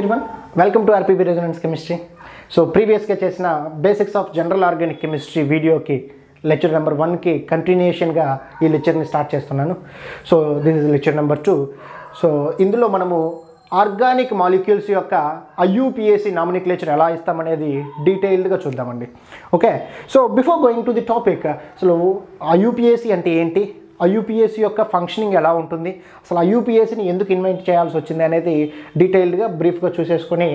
Everyone welcome to RPB resonance chemistry so ప్రీవియస్గా చేసిన basics of general organic chemistry వీడియోకి lecture number వన్కి కంటిన్యూషన్గా ఈ లెక్చర్ని స్టార్ట్ చేస్తున్నాను. So this is lecture number two so ఇందులో మనము ఆర్గానిక్ మాలిక్యూల్స్ యొక్క ఐయూపిఎస్సి నామినిక్లేచర్ ఎలా ఇస్తామనేది డీటెయిల్డ్గా చూద్దామండి. Okay so before going to the topic అసలు ఐయూపిఎస్సి అంటే ఏంటి? ఐయూపీఎస్సీ యొక్క ఫంక్షనింగ్ ఎలా ఉంటుంది? అసలు ఐయూపీఎస్సీని ఎందుకు ఇన్వైట్ చేయాల్సి వచ్చింది అనేది డీటెయిల్డ్గా బ్రీఫ్గా చూసేసుకొని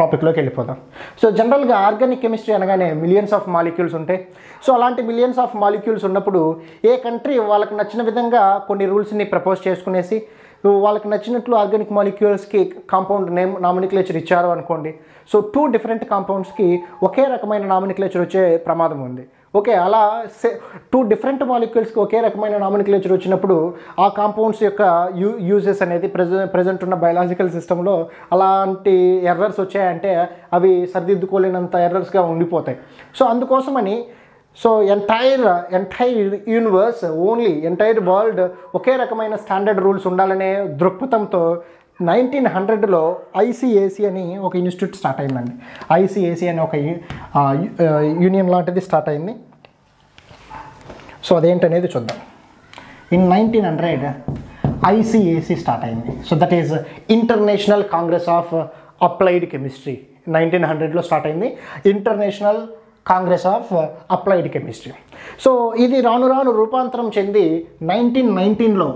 టాపిక్లోకి వెళ్ళిపోదాం. సో జనరల్గా ఆర్గానిక్ కెమిస్ట్రీ అనగానే మిలియన్స్ ఆఫ్ మాలిక్యూల్స్ ఉంటాయి సో అలాంటి మిలియన్స్ ఆఫ్ మాలిక్యూల్స్ ఉన్నప్పుడు ఏ కంట్రీ వాళ్ళకి నచ్చిన విధంగా కొన్ని రూల్స్ని ప్రపోజ్ చేసుకునేసి వాళ్ళకి నచ్చినట్లు ఆర్గానిక్ మాలిక్యూల్స్కి కాంపౌండ్ నేమ్ నామినిక్లేచర్ ఇచ్చారు అనుకోండి. సో టూ డిఫరెంట్ కాంపౌండ్స్కి ఒకే రకమైన నామినిక్లేచర్ వచ్చే ప్రమాదం ఉంది. ఓకే అలా సే టూ డిఫరెంట్ మాలిక్యూల్స్కి ఒకే రకమైన నామినిక్లేచర్ వచ్చినప్పుడు ఆ కాంపౌండ్స్ యొక్క యూ యూజెస్ అనేది ప్రజెంట్ ప్రజెంట్ ఉన్న బయలాజికల్ సిస్టంలో అలాంటి ఎర్రర్స్ వచ్చాయంటే అవి సరిదిద్దుకోలేనంత ఎర్రర్స్గా ఉండిపోతాయి. సో అందుకోసమని so entire entire universe only entire world ఒకే రకమైన స్టాండర్డ్ రూల్స్ ఉండాలనే దృక్పథంతో నైన్టీన్ హండ్రెడ్లో ఐసిఏసి అని ఒక ఇన్స్టిట్యూట్ స్టార్ట్ అయిందండి. ఐసిఏసి అని ఒక యూనియన్ లాంటిది స్టార్ట్ అయింది. సో అదేంటనేది చూద్దాం. In nineteen hundred ICAC start అయింది. So that is international congress of applied chemistry nineteen హండ్రెడ్లో స్టార్ట్ అయింది. International congress of applied chemistry so ఇది రాను రాను రూపాంతరం చెంది నైన్టీన్ నైన్టీన్లో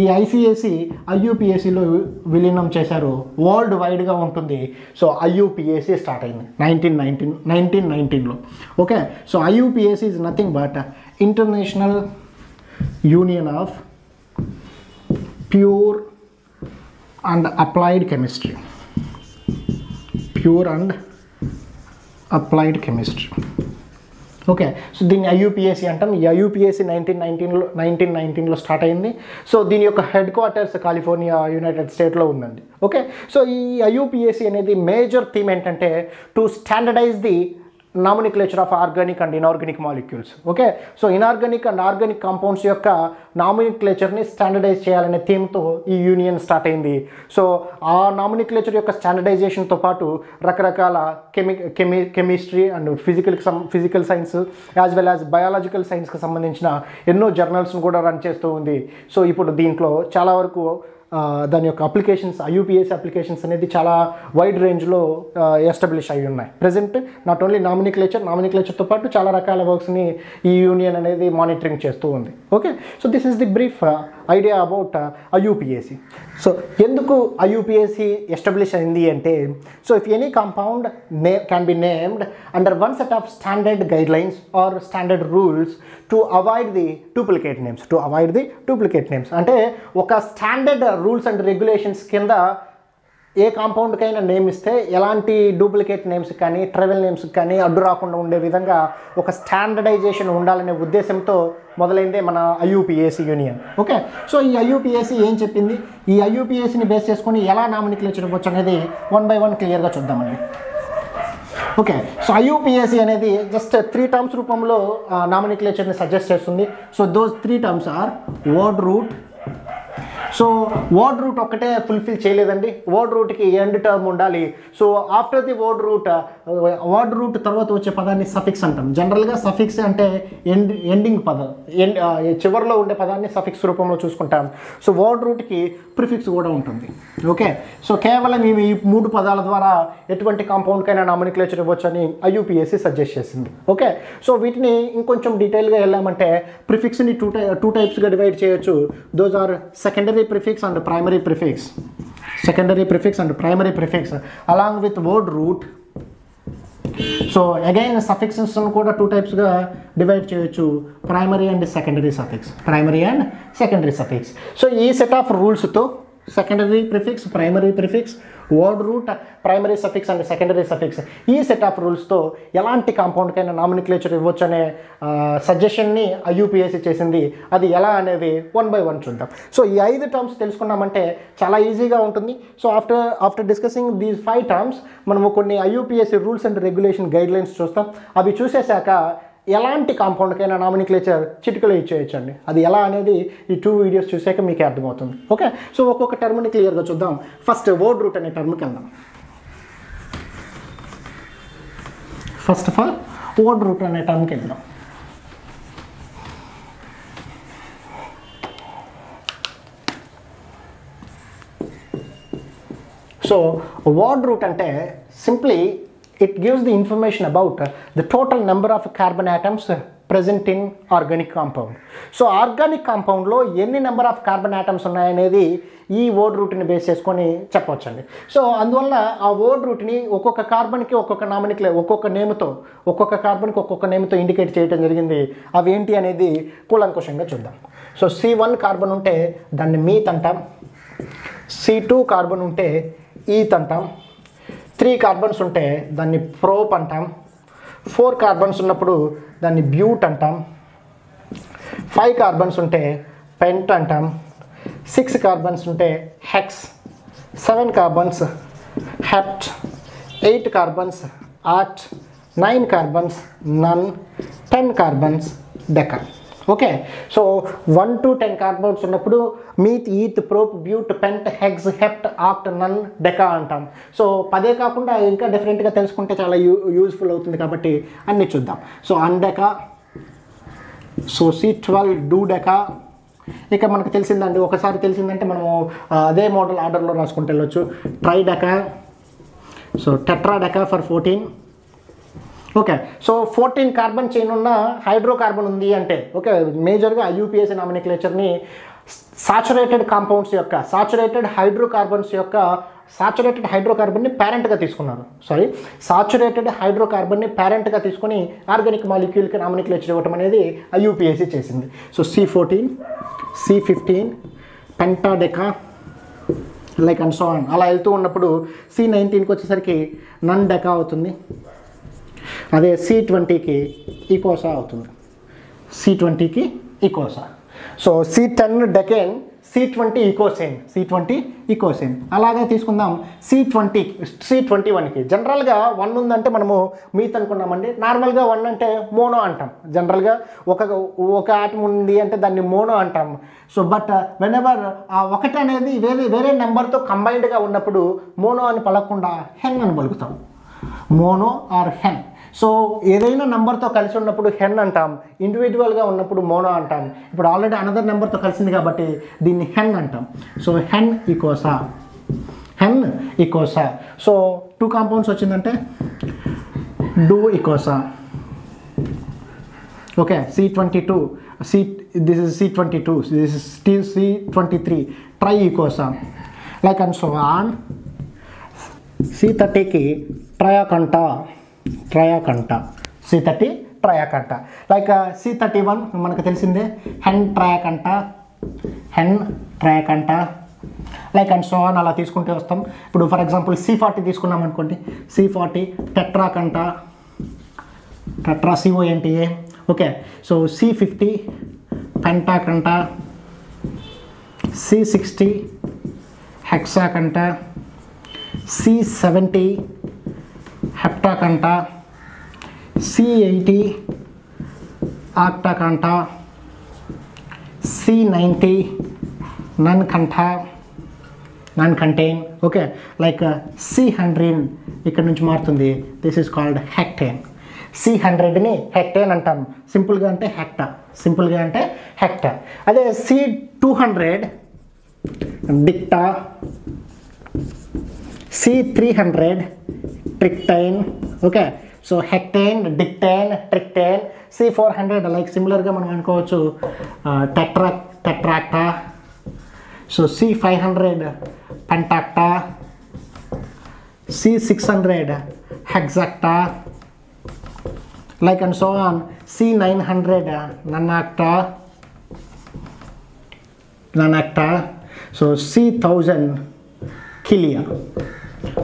ఈ ఐసిఎసి ఐయుపిఎస్సిలో విలీనం చేశారు. వరల్డ్ వైడ్గా ఉంటుంది. సో ఐయుపిఎస్సి స్టార్ట్ అయింది. నైన్టీన్ నైన్టీన్ నైన్టీన్ నైన్టీన్లో okay so IUPAC is nothing but international union of pure and applied chemistry pure and applied chemistry okay so దీన్ని ఐయూపీఎస్సీ అంటాం. ఈ ఐయూపీఎస్సీ నైన్టీన్ నైన్టీన్లో నైన్టీన్ నైన్టీన్లో స్టార్ట్ అయింది. సో దీని యొక్క హెడ్ క్వార్టర్స్ కాలిఫోర్నియా యునైటెడ్ స్టేట్లో ఉందండి. ఓకే సో ఈ ఐయూపీఎస్సీ అనేది మేజర్ థీమ్ ఏంటంటే to standardise the nomenclature of organic and inorganic molecules okay so inorganic and organic compounds యొక్క నామినిక్లేచర్ని స్టాండర్డైజ్ చేయాలనే థీమ్తో ఈ యూనియన్ స్టార్ట్ అయింది. సో ఆ నామినిక్లేచర్ యొక్క స్టాండర్డైజేషన్తో పాటు రకరకాల కెమి కెమి కెమిస్ట్రీ అండ్ ఫిజికల్ సం physical science as well as biological సైన్స్కి సంబంధించిన ఎన్నో జర్నల్స్ను కూడా రన్ చేస్తూ ఉంది. సో ఇప్పుడు దీంట్లో చాలా వరకు దాని యొక్క అప్లికేషన్స్ ఐయూపీఎస్ అప్లికేషన్స్ అనేది చాలా వైడ్ రేంజ్లో ఎస్టాబ్లిష్ అయి ఉన్నాయి. ప్రజెంట్ నాట్ ఓన్లీ నామినిక్లేచర్ నామినిక్లేచర్తో పాటు చాలా రకాల వర్క్స్ని ఈ యూనియన్ అనేది మానిటరింగ్ చేస్తూ ఉంది. Okay so this is the brief idea about IUPAC so ఎందుకు ఐయూపీఎస్సి ఎస్టాబ్లిష్ అయింది అంటే సో ఇఫ్ ఎనీ కాంపౌండ్ నే can be named under one set of standard guidelines or standard rules to avoid the duplicate names to avoid the duplicate names అంటే ఒక standard rules and regulations కింద ఏ కాంపౌండ్కైనా name ఇస్తే ఎలాంటి duplicate names కానీ trivial names కానీ అడ్డు రాకుండా ఉండే విధంగా ఒక స్టాండర్డైజేషన్ ఉండాలనే ఉద్దేశంతో మొదలైందే మన ఐయూపీఏసీ యూనియన్ ఓకే సో ఈ ఐయూపీఏసీ ఏం చెప్పింది? ఈ ఐయూపీఏసీని బేస్ చేసుకొని ఎలా నామినిక్లేచర్ ఇవ్వచ్చు అనేది వన్ బై వన్ క్లియర్గా చూద్దామండి. ఓకే సో ఐయూపీఎస్సీ అనేది జస్ట్ త్రీ టర్మ్స్ రూపంలో నామినిక్లేచర్ని సజెస్ట్ చేస్తుంది. So those three terms are word root so word root ఒక్కటే ఫుల్ఫిల్ చేయలేదండి. వర్డ్ రూట్కి ఎండ్ టర్మ్ ఉండాలి. So after the word root word root తర్వాత వచ్చే పదాన్ని సఫిక్స్ అంటాం. జనరల్గా సఫిక్స్ అంటే ఎండ్ ఎండింగ్ పదం ఎండ్ చివరిలో ఉండే పదాన్ని సఫిక్స్ రూపంలో చూసుకుంటాం. సో వర్డ్ రూట్కి ప్రిఫిక్స్ కూడా ఉంటుంది. ఓకే సో కేవలం మేము ఈ మూడు పదాల ద్వారా ఎటువంటి కాంపౌండ్కైనా నామినిక్లేచర్ ఇవ్వచ్చు అని ఐయూపీఎస్సీ సజెస్ట్ చేసింది. ఓకే సో వీటిని ఇంకొంచెం డీటెయిల్గా వెళ్ళామంటే ప్రిఫిక్స్ని టూ టై టూ టైప్స్గా డివైడ్ చేయొచ్చు. Those are secondary prefix and primary prefix. Secondary prefix and primary prefix along with word root. So again suffixes కూడా టూ టైప్స్గా డివైడ్ చేయొచ్చు. Primary and secondary suffix primary and secondary suffix so ఈ set of రూల్స్తో secondary prefix primary prefix word root primary suffix and secondary suffix ఈ set of రూల్స్తో ఎలాంటి కాంపౌండ్కైనా nomenclature ఇవ్వచ్చు అనే సజెషన్ని ఐయూపీఎస్సీ చేసింది. అది ఎలా అనేది వన్ బై వన్ చూద్దాం. సో ఈ ఐదు టర్మ్స్ తెలుసుకున్నామంటే చాలా ఈజీగా ఉంటుంది. So after after discussing these five terms మనము కొన్ని IUPAC rules and regulation guidelines చూస్తాం. అవి చూసేశాక ఎలాంటి కాంపౌండ్కైనా నామినిక్లేచర్ చిటికలో ఇచ్చేయచ్చండి. అది ఎలా అనేది ఈ టూ వీడియోస్ చూసాక మీకు అర్థమవుతుంది. ఓకే సో ఒక్కొక్క టర్మ్ని క్లియర్గా చూద్దాం. ఫస్ట్ వర్డ్ రూట్ అనే టర్మ్కి వెళ్దాం. First of all word root అనే టర్మ్కి వెళ్దాం. సో వర్డ్ రూట్ అంటే simply it gives the information about the total number of carbon atoms present in organic compound so organic కాంపౌండ్లో ఎన్ని నెంబర్ ఆఫ్ కార్బన్ ఆటమ్స్ ఉన్నాయనేది ఈ ఓర్డ్ రూట్ని బేస్ చేసుకొని చెప్పవచ్చండి. So అందువల్ల ఆ ఓడ్ రూట్ని ఒక్కొక్క కార్బన్కి ఒక్కొక్క నామినిక్లే ఒక్కొక్క నేమ్తో ఒక్కొక్క కార్బన్కి ఒక్కొక్క నేమ్తో ఇండికేట్ చేయడం జరిగింది. అవి ఏంటి అనేది కూలంకుషంగా చూద్దాం. సో సి వన్ కార్బన్ ఉంటే దాన్ని మీత్ అంటాం. సి టూ కార్బన్ ఉంటే ఈత్ అంటాం. త్రీ కార్బన్స్ ఉంటే దాన్ని ప్రోప్ అంటాం. ఫోర్ కార్బన్స్ ఉన్నప్పుడు దాన్ని బ్యూట్ అంటాం. ఫైవ్ కార్బన్స్ ఉంటే పెంట్ అంటాం. సిక్స్ కార్బన్స్ ఉంటే hex. Seven carbons hept. Eight carbons oct. Nine carbons non. Ten carbons deca okay so one to ten carbons ఉన్నప్పుడు meth eth prop but pent hex hept oct non deca అంటాం. So పదే కాకుండా ఇంకా డిఫరెంట్గా తెలుసుకుంటే చాలా you useful అవుతుంది కాబట్టి అన్నీ చూద్దాం. So undeca so C twelve dodeca ఇక మనకు తెలిసిందండి ఒకసారి తెలిసిందంటే మనము అదే మోడల్ ఆర్డర్లో రాసుకుంటే వెళ్ళొచ్చు. Tri deca so tetra deca for fourteen okay so fourteen carbon chain ఉన్న హైడ్రోకార్బన్ ఉంది అంటే ఓకే మేజర్గా యూపీఎస్సీ నామినిక్లేచర్ని సాచురేటెడ్ కాంపౌండ్స్ యొక్క సాచురేటెడ్ హైడ్రోకార్బన్స్ యొక్క సాచురేటెడ్ హైడ్రోకార్బన్ని ప్యారెంట్గా తీసుకున్నారు. సారీ సాచురేటెడ్ హైడ్రోకార్బన్ని ప్యారెంట్గా తీసుకొని ఆర్గానిక్ మాలిక్యూల్కి నామినిక్లేచర్ ఇవ్వటం అనేది ఐయూపీఎస్సీ చేసింది. So C fourteen C fifteen pentadeca like and so అలా వెళ్తూ ఉన్నప్పుడు సి నైన్టీన్కి వచ్చేసరికి నన్ డెకా అవుతుంది. అదే సి ట్వంటీకి ఈకోసా అవుతుంది. సి ట్వంటీకి icosa so C ten decane C twenty icosane C twenty icosane అలాగే తీసుకుందాం సి ట్వంటీ సి ట్వంటీ వన్కి జనరల్గా వన్ ఉందంటే మనము మీత్ అనుకున్నామండి. నార్మల్గా వన్ అంటే మోనో అంటాం. జనరల్గా ఒక ఒక ఆటం ఉంది అంటే దాన్ని మోనో అంటాం. సో బట్ వెన్ ఎవర్ ఆ ఒకటి అనేది వేరే వేరే నెంబర్తో కంబైన్డ్గా ఉన్నప్పుడు మోనో అని పలకకుండా హెన్ అని పలుకుతాం. మోనో ఆర్ హెన్ సో ఏదైనా నెంబర్తో కలిసి ఉన్నప్పుడు హెన్ అంటాం ఇండివిజువల్గా ఉన్నప్పుడు మోనో అంటాం. ఇప్పుడు ఆల్రెడీ అనదర్ నెంబర్తో కలిసింది కాబట్టి దీన్ని హెన్ అంటాం. So hen icosa hen icosa so two compounds వచ్చిందంటే docosa okay C twenty two C this is C twenty two this is T C twenty three tri icosa like and so on C థర్టీకి triaconta triaconta. C thirty triaconta. Like C thirty one మనకు తెలిసిందే. Hen triaconta hen triaconta like and so on అలా తీసుకుంటే వస్తాం. ఇప్పుడు for example C forty తీసుకున్నాం అనుకోండి. C forty tetraconta tetra C O N T A okay so C fifty pentaconta C sixty hexaconta C seventy heptaconta C eighty octaconta C ninety nonaconta nonacontane okay like C hundred ఇక్కడ నుంచి మారుతుంది. This is called hectane C హండ్రెడ్ని hectane అంటాం. సింపుల్గా అంటే hecta సింపుల్గా అంటే hecta అదే C two hundred dicta. C three hundred trictane okay so hectane dictane trictane C four hundred like సిమిలర్గా మనం అనుకోవచ్చు tetra tetracta so C five hundred pentacta C six hundred hexacta like and so on C nine hundred nonacta nonacta so C thousand kilia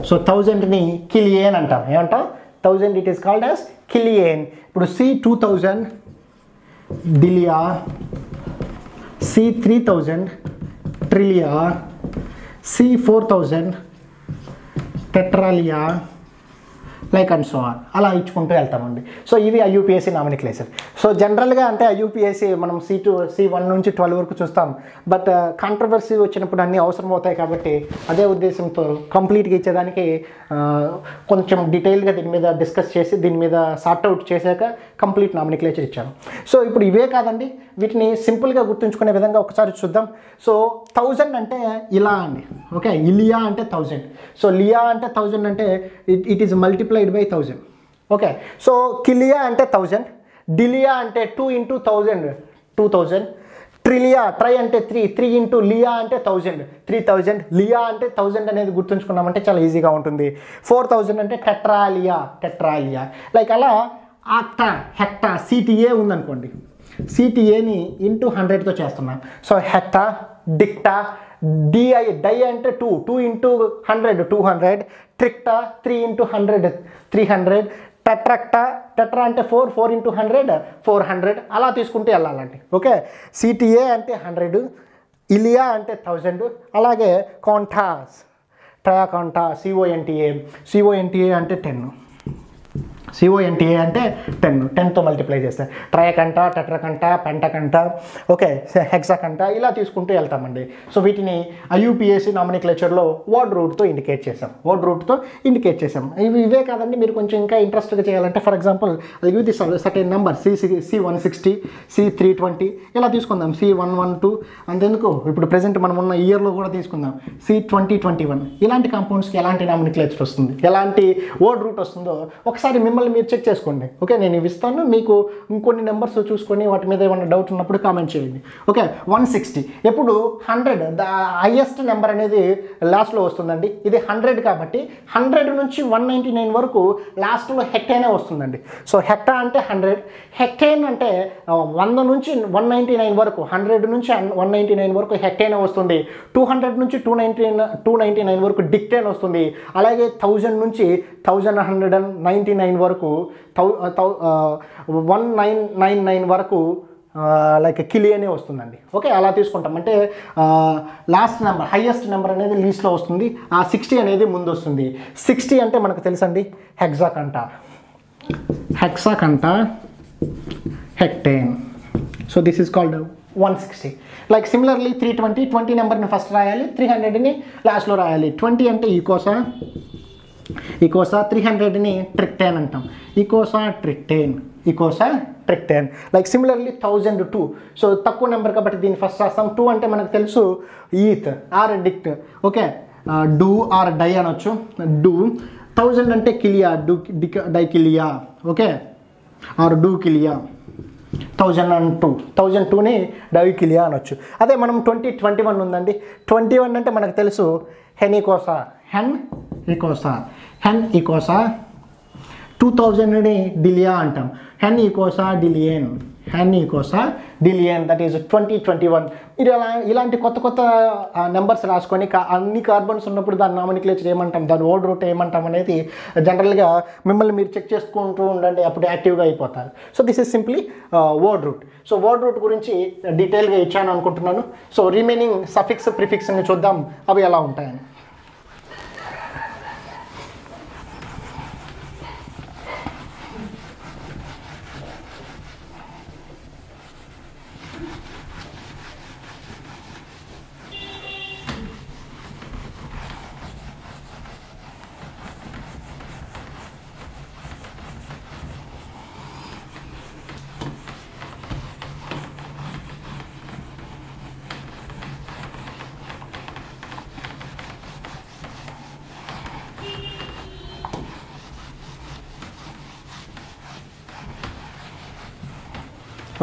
so థౌజండ్ని kilian అంటాం. ఏమంటాం? Thousand it is called as kilian. ఇప్పుడు C two thousand dilia C three thousand trilia C four thousand tetralia like and so on అలా ఇచ్చుకుంటూ వెళ్తామండి. So ఇవి ఐయూపీఎస్సీ nomenclature so జనరల్గా అంటే IUPAC మనం సి టూ సి వన్ నుంచి ట్వెల్వ్ వరకు చూస్తాం. బట్ కాంట్రవర్సీ uh, వచ్చినప్పుడు అన్నీ అవసరం అవుతాయి కాబట్టి అదే ఉద్దేశంతో కంప్లీట్గా ఇచ్చేదానికి uh, కొంచెం డీటెయిల్గా దీని మీద డిస్కస్ చేసి దీని మీద సార్ట్ అవుట్ చేశాక కంప్లీట్ నామినిక్లేచర్ ఇచ్చాను. సో ఇప్పుడు ఇవే కాదండి. వీటిని సింపుల్గా గుర్తుంచుకునే విధంగా ఒకసారి చూద్దాం. సో థౌజండ్ అంటే ఇలా అండి. ఓకే? ఇలియా అంటే థౌజండ్. సో లియా అంటే థౌజండ్ అంటే it it is multiply by thousand okay so kilia అంటే థౌజండ్ డిలియా అంటే two into thousand two thousand trilia tri అంటే త్రీ త్రీ ఇంటూ లియా అంటే థౌజండ్ త్రీ థౌజండ్ లియా అంటే థౌజండ్ అనేది గుర్తుంచుకున్నామంటే చాలా ఈజీగా ఉంటుంది. ఫోర్ థౌజండ్ అంటే టెట్రాలియా టెట్రాలియా. లైక్ అలా ఆక్టా హెక్టా సిటీఏ ఉందనుకోండి. సిటీఏని ఇంటూ హండ్రెడ్తో చేస్తున్నాం. So hecta dicta D I di అంటే two two into hundred two hundred tricta three into hundred three hundred tetracta tetra అంటే four four into hundred four hundred అలా తీసుకుంటే వెళ్ళాలండి. ఓకే సిటిఏ అంటే హండ్రెడ్ ఇలియా అంటే థౌజండ్ అలాగే Qantas triaconta C O N T A C O N T A అంటే ten C O N T A అంటే ten టెన్తో మల్టిప్లై చేస్తే. ట్రయకంట టెట్రకంట పెంటకంట ఓకే హెక్సకంట ఇలా తీసుకుంటూ వెళ్తామండి. సో వీటిని ఐయూపీఎస్సీ నామినిక్లేచర్లో వర్డ్ రూట్తో ఇండికేట్ చేసాం వర్డ్ రూట్తో ఇండికేట్ చేసాం ఇవి ఇవే కాదండి మీరు కొంచెం ఇంకా ఇంట్రెస్ట్గా చేయాలంటే for example give the certain number C C one sixty C three twenty ఇలా తీసుకుందాం. సి వన్ వన్ టూ అంతేందుకు ఇప్పుడు ప్రజెంట్ మనం ఉన్న ఇయర్లో కూడా తీసుకుందాం. సి ట్వంటీ ట్వంటీ వన్ ఇలాంటి కాంపౌండ్స్కి ఎలాంటి నామినిక్లేచర్ వస్తుంది? ఎలాంటి వర్డ్ రూట్ వస్తుందో ఒకసారి మిమ్మల్ని మీరు చెక్ చేసుకోండి. ఓకే నేను ఇవి ఇస్తాను. మీకు ఇంకొన్ని నెంబర్స్ చూసుకొని వాటి మీద ఏమైనా డౌట్ ఉన్నప్పుడు కామెంట్ చేయండి. Okay one sixty. ఎప్పుడు? హండ్రెడ్. ద హైయెస్ట్ నెంబర్ అనేది లాస్ట్లో వస్తుందండి. ఇది హండ్రెడ్ కాబట్టి హండ్రెడ్ నుంచి వన్ నైంటీ నైన్ వరకు లాస్ట్లో హెక్టేనే వస్తుందండి. సో హెక్టా అంటే హండ్రెడ్. హెక్టేన్ అంటే వంద నుంచి వన్ నైంటీ నైన్ వరకు హండ్రెడ్ నుంచి వన్ నైంటీ నైన్ వరకు హెక్టేనే వస్తుంది. టూ హండ్రెడ్ నుంచి two ninety two ninety nine వరకు డిక్టేన్ వస్తుంది. అలాగే థౌజండ్ నుంచి thousand hundred and ninety nine వరకు thou thou one nine nine nine వరకు లైక్ కిలి అనే వస్తుందండి. ఓకే అలా తీసుకుంటాం. అంటే లాస్ట్ నెంబర్ హైయెస్ట్ నెంబర్ అనేది లీస్ట్లో వస్తుంది. ఆ సిక్స్టీ అనేది ముందు వస్తుంది సిక్స్టీ అంటే మనకు తెలుసండి? Hexaconta hexaconta hectane so this is called one sixty like similarly three twenty twenty నెంబర్ని ఫస్ట్ రాయాలి త్రీ హండ్రెడ్ని లాస్ట్లో రాయాలి. ట్వంటీ అంటే ఈ కోసా ఈ కోసా త్రీ హండ్రెడ్ని ట్రిక్టేన్ అంటాం. ఈ Kosa trictane icosa trictane like similarly thousand two so తక్కువ నెంబర్ కాబట్టి దీన్ని ఫస్ట్ రాస్తాం. టూ అంటే మనకు తెలుసు eth or dict okay do or di అనొచ్చు. డూ థౌజండ్ అంటే kilia do dic di kilia. Okay or do kilia. Thousand and two thousand టూని డైకిలియా అనొచ్చు. అదే మనం ట్వంటీ ట్వంటీ వన్ ఉందండి. ట్వంటీ వన్ అంటే మనకు తెలుసు hen hen icosa hen icosa two థౌజండ్ని dilia అంటాం. Hen icosa dilian. Hen icosa dilian. That is twenty twenty one మీరు అలా ఇలాంటి కొత్త కొత్త నెంబర్స్ రాసుకొని అన్ని కార్బన్స్ ఉన్నప్పుడు దాని నామినిక్లేచర్ ఏమంటాం? దాని ఓల్డ్ రూట్ ఏమంటాం అనేది జనరల్గా మిమ్మల్ని మీరు చెక్ చేసుకుంటూ ఉండండి అప్పుడు యాక్టివ్గా అయిపోతారు. So this is simply word root so word root గురించి డీటెయిల్గా ఇచ్చాను అనుకుంటున్నాను. సో రిమైనింగ్ సఫిక్స్ ప్రిఫిక్స్ని చూద్దాం. అవి ఎలా ఉంటాయని.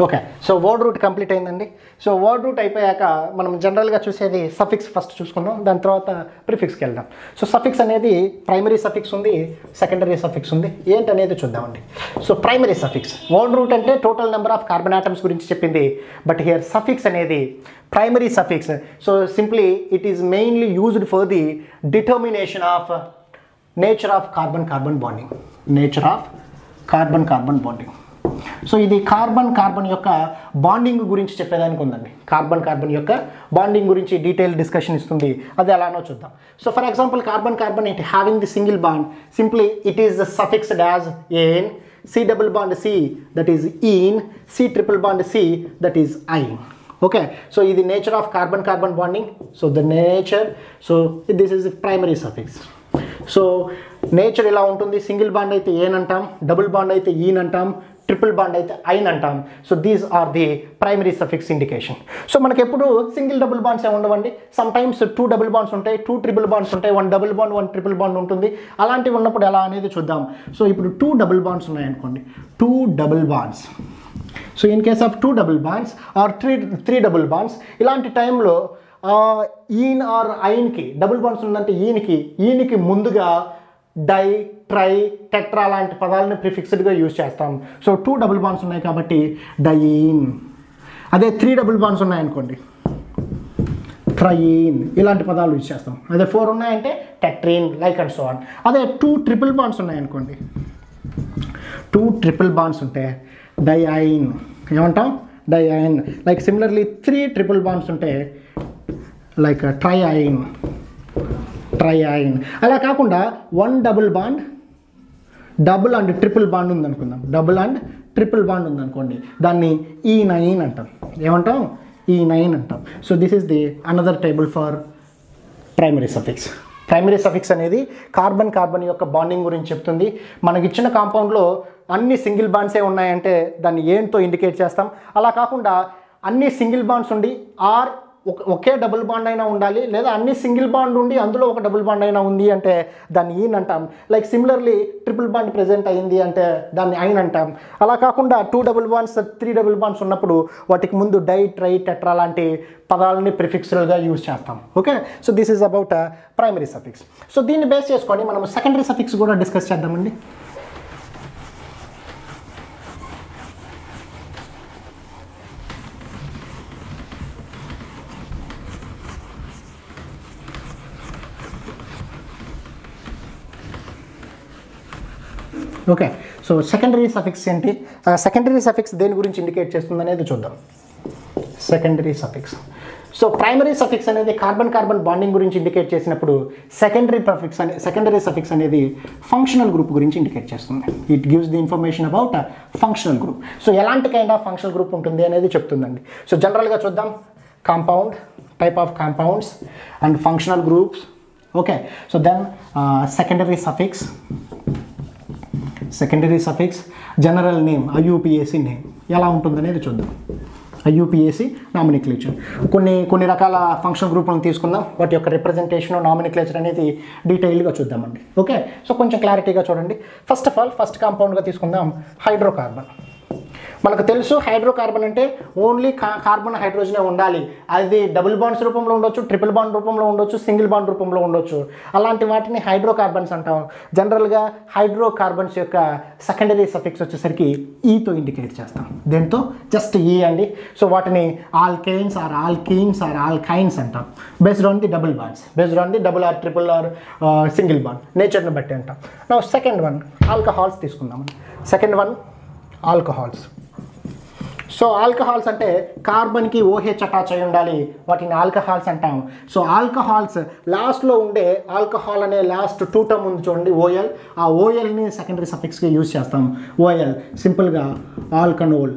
Okay so word root complete అయిందండి. సో వర్డ్ రూట్ అయిపోయాక మనం జనరల్గా చూసేది సఫిక్స్ ఫస్ట్ చూసుకుందాం దాని తర్వాత ప్రిఫిక్స్కి వెళ్దాం. సో సఫిక్స్ అనేది ప్రైమరీ సఫిక్స్ ఉంది సెకండరీ సఫిక్స్ ఉంది ఏంటనేది చూద్దామండి. So primary suffix word root అంటే total number of carbon atoms గురించి చెప్పింది బట్ హియర్ సఫిక్స్ అనేది primary suffix so simply it is mainly used for the determination of nature of carbon carbon bonding nature of carbon carbon bonding so ఇది carbon carbon యొక్క bonding గురించి చెప్పేదానికి ఉందండి. Carbon carbon యొక్క bonding గురించి detail discussion ఇస్తుంది. అది ఎలానో చూద్దాం. So for example carbon carbon it having the single bond simply it is the suffixed as ane C double bond C that is ene C triple bond C that is yne okay so ఇది nature of carbon carbon bonding so the nature so this is primary suffix so nature ఇలా ఉంటుంది? Single bond అయితే ఏన్ అంటాం. Double bond అయితే ఈన్ అంటాం. Triple bond అయితే yne అంటాం so these are the primary suffix indication so మనకి ఎప్పుడు సింగిల్ డబుల్ బాండ్స్ ఏమి ఉండవండి? Sometimes two double bonds ఉంటాయి టూ ట్రిపుల్ బాండ్స్ ఉంటాయి one double bond one triple bond ఉంటుంది. అలాంటివి ఉన్నప్పుడు ఎలా అనేది చూద్దాం. సో ఇప్పుడు టూ డబుల్ బాండ్స్ ఉన్నాయనుకోండి. Two double bonds so in case of two double bonds or three three double bonds ఇలాంటి టైంలో ఈన్ ఆర్ ఐన్కి డబుల్ బాండ్స్ ఉందంటే ఈయనకి ఈయనకి ముందుగా డై ట్రై టెట్రా లాంటి పదాలను ప్రిఫిక్స్డ్గా యూజ్ చేస్తాం. సో టూ డబుల్ బాండ్స్ ఉన్నాయి కాబట్టి డైన్ అదే త్రీ డబుల్ బాండ్స్ ఉన్నాయనుకోండి. ట్రైన్ ఇలాంటి పదాలు యూజ్ చేస్తాం. అదే ఫోర్ ఉన్నాయంటే tetraene like and so on. అదే టూ ట్రిపుల్ బాండ్స్ ఉన్నాయనుకోండి. టూ ట్రిపుల్ బాండ్స్ ఉంటే డైఐన్ ఏమంటాం? Diyne like similarly three triple bonds ఉంటే లైక్ ట్రైఐన్ ట్రయాయిన్ అలా కాకుండా one double bond double and triple bond ఉందనుకుందాం. డబుల్ అండ్ ట్రిపుల్ బాండ్ ఉందనుకోండి. దాన్ని ఈ నైన్ అంటాం. ఏమంటాం? ఈ నైన్ అంటాం. So this is the another table for primary suffix primary suffix అనేది కార్బన్ కార్బన్ యొక్క బాండింగ్ గురించి చెప్తుంది. మనకిచ్చిన కాంపౌండ్లో అన్ని సింగిల్ బాండ్సే ఉన్నాయంటే దాన్ని ఏంతో ఇండికేట్ చేస్తాం. అలా కాకుండా అన్ని సింగిల్ బాండ్స్ ఉండి ఆర్ ఒకే డబుల్ బాండ్ అయినా ఉండాలి లేదా అన్ని సింగిల్ బాండ్ ఉండి అందులో ఒక డబుల్ బాండ్ అయినా ఉంది అంటే దాన్ని ఈన్ అంటాం. Like similarly triple bond present అయింది అంటే దాన్ని ఐన్ అంటాం. అలా కాకుండా two double bonds three double bonds ఉన్నప్పుడు వాటికి ముందు డై ట్రై టెట్రా లాంటి పదాలని ప్రిఫిక్స్గా యూజ్ చేస్తాం. Okay so this is about primary suffix so దీన్ని బేస్ చేసుకొని మనం సెకండరీ సఫిక్స్ కూడా డిస్కస్ చేద్దామండి. ఓకే. సో సెకండరీ సఫిక్స్ ఏంటి? సెకండరీ సఫిక్స్ దేని గురించి ఇండికేట్ చేస్తుంది అనేది చూద్దాం. Secondary suffix so primary suffix అనేది కార్బన్ కార్బన్ బాండింగ్ గురించి ఇండికేట్ చేసినప్పుడు సెకండరీ సఫిక్స్ అనే సెకండరీ సఫిక్స్ అనేది ఫంక్షనల్ గ్రూప్ గురించి ఇండికేట్ చేస్తుంది. It gives the information about functional group so ఎలాంటి కైండ్ ఆఫ్ ఫంక్షనల్ గ్రూప్ ఉంటుంది అనేది చెప్తుందండి. సో జనరల్గా చూద్దాం. Compound type of compounds and functional groups okay so then secondary suffix secondary suffix general name IUPAC name ఎలా ఉంటుందనేది చూద్దాం. IUPAC nomenclature కొన్ని కొన్ని రకాల ఫంక్షన్ గ్రూప్లను తీసుకుందాం. వాటి యొక్క రిప్రజెంటేషన్ నామినిక్లేచర్ అనేది డీటెయిల్గా చూద్దామండి. ఓకే సో కొంచెం క్లారిటీగా చూడండి. ఫస్ట్ ఆఫ్ ఆల్ ఫస్ట్ కాంపౌండ్గా తీసుకుందాం. హైడ్రోకార్బన్ మనకు తెలుసు హైడ్రోకార్బన్ అంటే ఓన్లీ కార్బన్ హైడ్రోజనే ఉండాలి. అది డబుల్ బాండ్స్ రూపంలో ఉండొచ్చు ట్రిపుల్ బాండ్ రూపంలో ఉండొచ్చు సింగిల్ బాండ్ రూపంలో ఉండొచ్చు. అలాంటి వాటిని హైడ్రోకార్బన్స్ అంటాం. జనరల్గా హైడ్రోకార్బన్స్ యొక్క సెకండరీ సఫిక్స్ వచ్చేసరికి e ఈతో ఇండికేట్ చేస్తాం. దేంతో? జస్ట్ ఈ అండి. సో వాటిని alkanes or alkenes or alkynes అంటాం. Based on the double bonds. Based on the double or triple or single bond. నేచర్ని బట్టి అంటాం. నా సెకండ్ వన్ ఆల్కహాల్స్ తీసుకుందాం. Second one alcohols. So alcohols అంటే కార్బన్కి ఓహెచ్ అటాచ్ అయి ఉండాలి. వాటిని ఆల్కహాల్స్ అంటాం సో ఆల్కహాల్స్ లాస్ట్లో ఉండే ఆల్కహాల్ అనే లాస్ట్ టూ టర్మ్ ఉంది చూడండి ఓఎల్. ఆ ఓఎల్ని సెకండరీ సఫిక్స్గా యూజ్ చేస్తాం ఓఎల్ సింపుల్గా alkanol.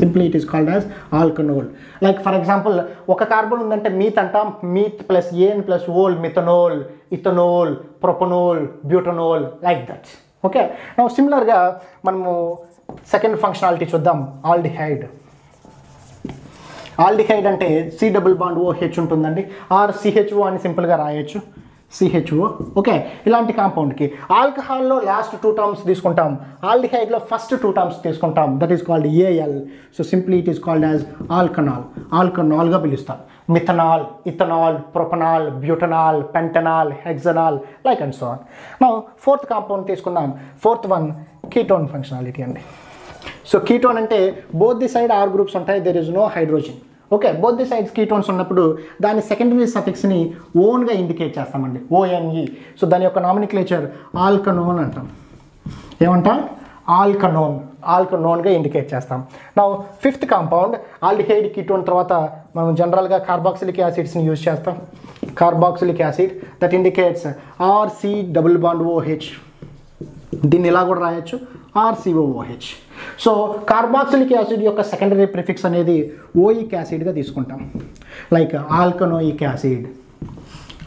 Simply it is called as alkanol. Like for example ఒక కార్బన్ ఉందంటే మీత్ అంటాం. Meth plus ane plus ol methanol ethanol propanol butanol like that. Okay? సిమిలర్గా మనము సెకండ్ ఫంక్షనాలిటీ చూద్దాం. ఆల్డిహైడ్ ఆల్డిహైడ్ అంటే సి డబుల్ బాండ్ ఓహెచ్ ఉంటుందండి. Are CHO అని సింపుల్గా రాయొచ్చు. సిహెచ్ఓ ఓకే ఇలాంటి కాంపౌండ్కి ఆల్కహాల్లో లాస్ట్ టూ టర్మ్స్ తీసుకుంటాం. ఆల్డిహైడ్లో ఫస్ట్ టూ టర్మ్స్ తీసుకుంటాం. That is called AL so simply it is called as alkanal ఆల్కనాల్గా పిలుస్తాం. Methanal ethanal propanal butanal pentanal hexanal like and so on నా ఫోర్త్ కాంపౌండ్ తీసుకుందాం. Fourth one ketone functionality అండి. So ketone అంటే both the side R groups ఉంటాయి there is no hydrogen okay both the sides ketones ఉన్నప్పుడు దాని secondary సఫిక్స్ని ఓన్గా indicate చేస్తామండి. ఓఎన్ఈ so దాని యొక్క నామినిక్లేచర్ ఆల్కనోన్ అంటాం. ఏమంటాం? ఆల్కనోన్ ఆల్కనోన్గా ఇండికేట్ చేస్తాం. నా ఫిఫ్త్ కాంపౌండ్ ఆల్డిహైడ్ కీటోన్ తర్వాత మనం జనరల్గా కార్బాక్సిలిక్ యాసిడ్స్ని యూజ్ చేస్తాం. Carboxylic acid that indicates RC double bond OH దీన్ని ఇలా కూడా రాయొచ్చు? ఆర్సిఓఓహెచ్ సో కార్బాక్సిలిక్ యాసిడ్ యొక్క సెకండరీ ప్రిఫిక్స్ అనేది ఓయిక్ యాసిడ్గా తీసుకుంటాం. Like alkanoic acid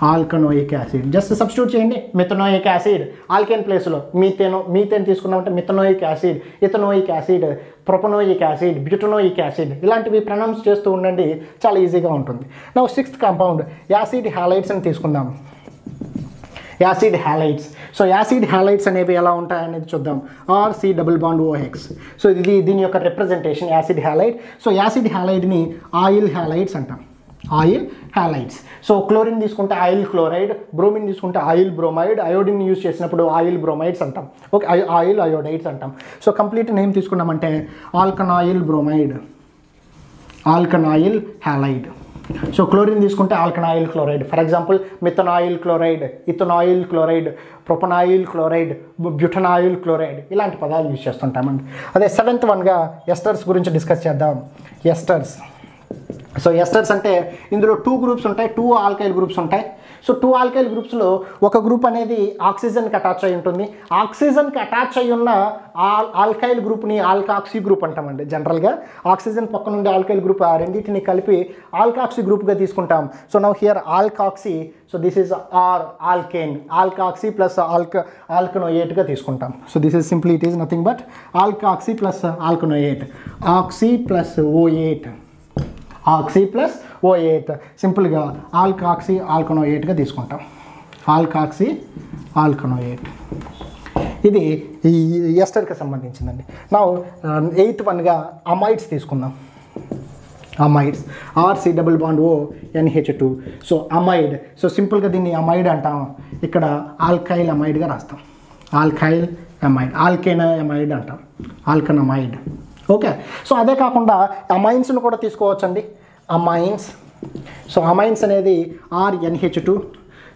alkanoic acid just substitute చేయండి. మిథనోయిక్ యాసిడ్ ఆల్కెన్ ప్లేస్లో మీతేనో మీతేన్ తీసుకున్నామంటే methanoic acid ethanoic acid propanoic acid butanoic acid ఇలాంటివి ప్రొనౌన్స్ చేస్తూ ఉండండి. చాలా ఈజీగా ఉంటుంది. నా సిక్స్త్ కాంపౌండ్ యాసిడ్ హ్యాలైట్స్ అని తీసుకుందాం. Acid halides. So acid halides అనేవి ఎలా ఉంటాయనేది చూద్దాం. RC double bond OX so ఇది దీని యొక్క representation acid halide so acid హ్యాలైడ్ని oyl halides అంటాం. ఆయిల్ హ్యాలైట్స్ సో క్లోరిన్ తీసుకుంటే ఆయిల్ క్లోరైడ్ బ్రోమిన్ తీసుకుంటే ఆయిల్ బ్రోమైడ్ అయోడిన్ యూస్ చేసినప్పుడు ఆయిల్ బ్రోమైడ్స్ అంటాం. ఓకే ఆయిల్ అయోడైడ్స్ అంటాం. సో కంప్లీట్ నేమ్ తీసుకున్నామంటే alkanoyl bromide. Alkanoyl halide. So chlorine తీసుకుంటే alkanoyl chloride. For example methanoyl chloride ethanoyl chloride propanoyl chloride butanoyl chloride ఇలాంటి పదాలు use చేస్తుంటామండి. అదే seventh వన్గా esters గురించి డిస్కస్ చేద్దాం. ఎస్టర్స్ సో ఎస్టర్స్ అంటే ఇందులో టూ గ్రూప్స్ ఉంటాయి టూ ఆల్కైల్ గ్రూప్స్ ఉంటాయి సో టూ ఆల్కైల్ గ్రూప్స్లో ఒక గ్రూప్ అనేది ఆక్సిజన్కి అటాచ్ అయి ఉంటుంది. ఆక్సిజన్కి అటాచ్ అయి ఉన్న ఆల్ ఆల్కైల్ గ్రూప్ని ఆల్కాక్సీ గ్రూప్ అంటామండి జనరల్గా ఆక్సిజన్ పక్కన ఉండే ఆల్కైల్ గ్రూప్ ఆ రెండింటిని కలిపి ఆల్కాక్సీ గ్రూప్గా తీసుకుంటాం. So now here alkoxy so this is R alkane alkoxy plus alk ఆల్కనోయేట్గా తీసుకుంటాం. So this is simply it is nothing but alkoxy plus alkanoate oxy plus oate oxy plus oate. సింపుల్గా alkoxy ఆల్కనోయేట్గా తీసుకుంటాం. Alkoxy alkanoate ఇది ఈ ఎస్టర్కి సంబంధించిందండి. నా um, eighth వన్గా అమైడ్స్ తీసుకుందాం. Amides. RC double bond O NH two. So amide. So సింపుల్గా దీన్ని అమైడ్ అంటాం. ఇక్కడ ఆల్కైల్ అమైడ్గా రాస్తాం. Alkyl amide. ఆల్కెన్ అమైడ్ అంటాం. ఆల్కన్ అమైడ్. ఓకే. సో అదే కాకుండా అమైన్స్ను కూడా తీసుకోవచ్చండి. అమైన్స్ సో అమైన్స్ అనేది ఆర్ఎన్హెచ్ టూ